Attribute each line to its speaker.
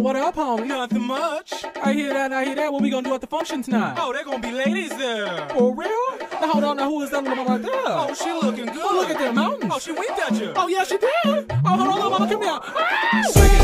Speaker 1: what up, homie?
Speaker 2: Nothing much.
Speaker 1: I hear that, I hear that. What we gonna do at the function tonight?
Speaker 2: Oh, they're gonna be ladies there.
Speaker 1: For real? Now hold on, now who is that little mama right there?
Speaker 2: Oh, she looking good.
Speaker 1: Oh, look at them mountains.
Speaker 2: Oh, she winked at you.
Speaker 1: Oh, yeah, she did. Oh, hold on, mama, come here. Ah!